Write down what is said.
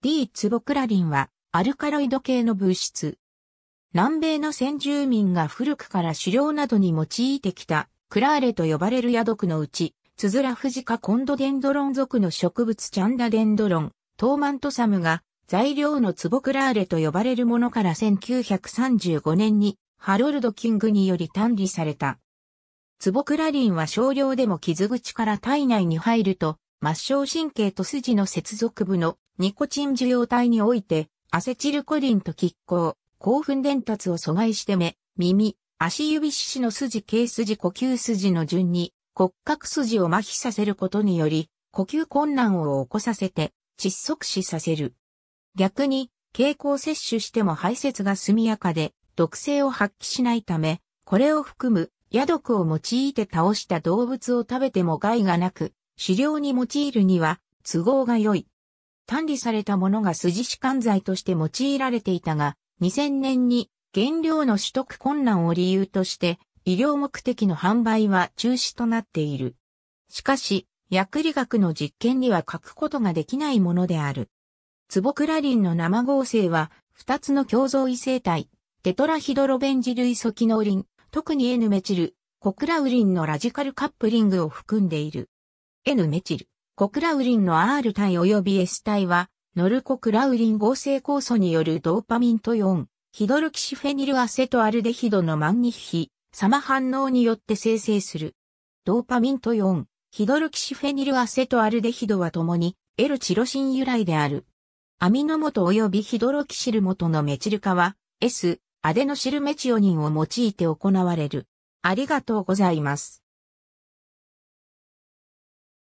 D ツボクラリンはアルカロイド系の物質。南米の先住民が古くから狩猟などに用いてきたクラーレと呼ばれるヤ毒のうち、ツズラフジカコンドデンドロン属の植物チャンダデンドロン、トーマントサムが材料のツボクラーレと呼ばれるものから1935年にハロルド・キングにより単理された。ツボクラリンは少量でも傷口から体内に入ると、末梢神経と筋の接続部のニコチン受容体において、アセチルコリンと拮抗、興奮伝達を阻害して目、耳、足指四肢の筋形筋呼吸筋の順に骨格筋を麻痺させることにより、呼吸困難を起こさせて、窒息死させる。逆に、経口摂取しても排泄が速やかで、毒性を発揮しないため、これを含む、矢毒を用いて倒した動物を食べても害がなく、狩猟に用いるには、都合が良い。単理されたものが筋弛緩剤として用いられていたが、2000年に原料の取得困難を理由として医療目的の販売は中止となっている。しかし、薬理学の実験には書くことができないものである。ツボクラリンの生合成は、二つの共造異性体、テトラヒドロベンジルイソキノリン、特に N メチル、コクラウリンのラジカルカップリングを含んでいる。N メチル、コクラウリンの R 体及び S 体は、ノルコクラウリン合成酵素によるドーパミンと4、ヒドロキシフェニルアセトアルデヒドのマンニヒ、様反応によって生成する。ドーパミンと4、ヒドロキシフェニルアセトアルデヒドは共に L チロシン由来である。アミノ元及びヒドロキシル元のメチル化は S、アデノシルメチオニンを用いて行われる。ありがとうございます。